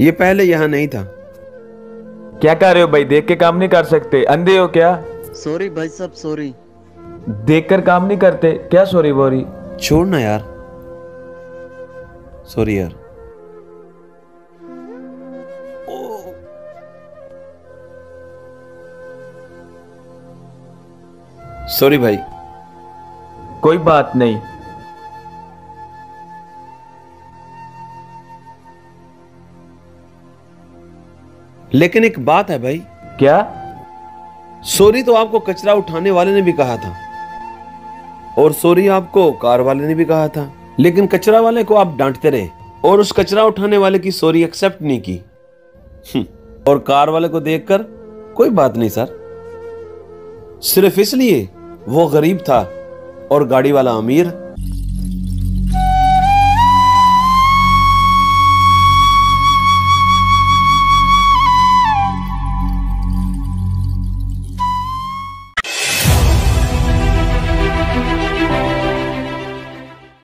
ये पहले यहाँ नहीं था। क्या कर रहे हो भाई? देख के काम नहीं कर सकते। अंधे हो क्या? सॉरी भाई साहब सॉरी देख कर काम नहीं करते। क्या सॉरी बोरी छोड़ ना यार। सॉरी यार। सॉरी भाई। कोई बात नहीं। लेकिन एक बात है भाई। क्या? सॉरी तो आपको कचरा उठाने वाले ने भी कहा था। और सॉरी आपको कार वाले ने भी कहा था। लेकिन कचरा वाले को आप डांटते रहे। और उस कचरा उठाने वाले की सॉरी एक्सेप्ट नहीं की। हम्म, और कार वाले को देखकर कोई बात नहीं सर। सिर्फ़ इसलिए वो गरीब था और गाड़ी वाला अमीर